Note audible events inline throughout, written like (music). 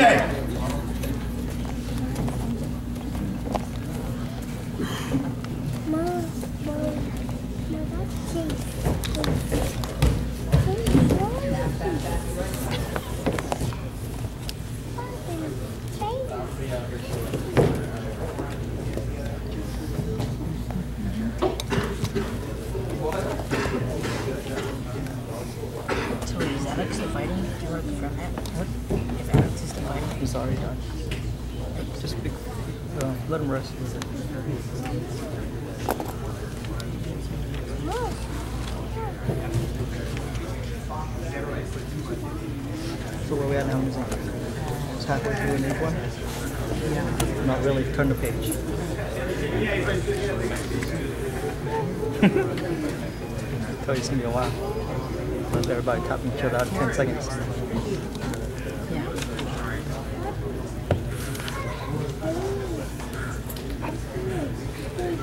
So is Alex still fighting? Do you to confirm that? What? If Alex is still fighting? I'm sorry, Don. Just be, uh, let him rest. So where we at now? It's halfway through an eight one? Not really. Turn the page. (laughs) tell you it's gonna be a while. Let everybody tap each other out in 10 seconds. Yeah.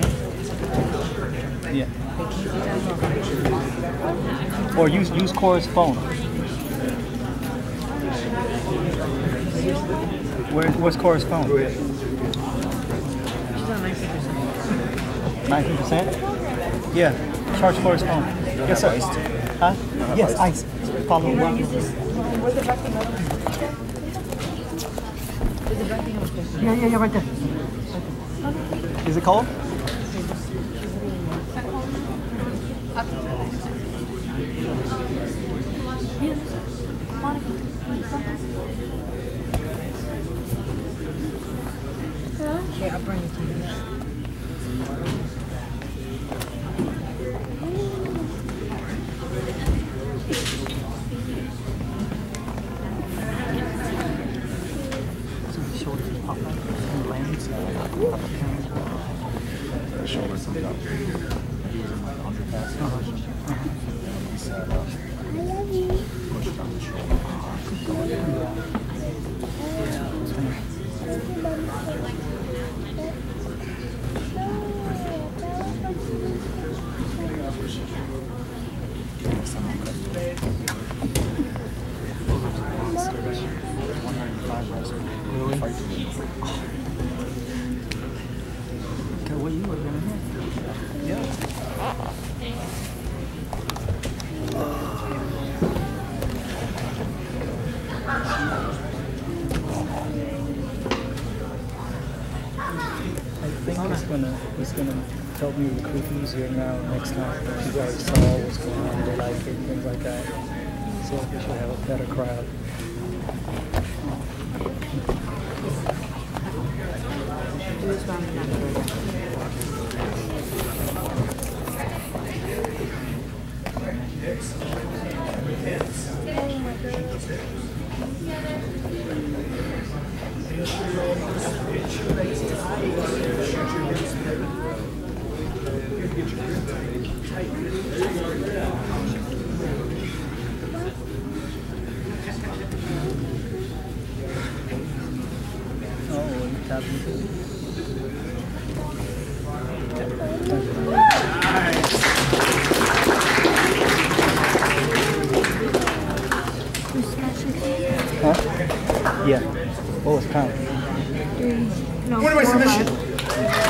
Hmm? Yeah. Or use use Cora's phone. Where, where's Cora's phone? She's on 90%. Nineteen percent? Yeah. Charge Cora's phone. Yes, sir. Huh? Yes, ice. Follow along. Where's the vacuum? Where's the vacuum? Yeah, yeah, yeah, right there. Is it cold? Okay, I'll bring it to you. Shoulders pop up and lands. Shoulders up. He was in like underpass. He sat up, pushed on the shoulder. One ninety five last week. Really? Fight to win. Okay, what you were gonna Yeah. I think it's gonna it's gonna help me recruit easier now next time. People already saw what's going on, they like it, things like that. So we should have a better crowd. Do this round and Huh? Yeah. What was count? Winner by submission.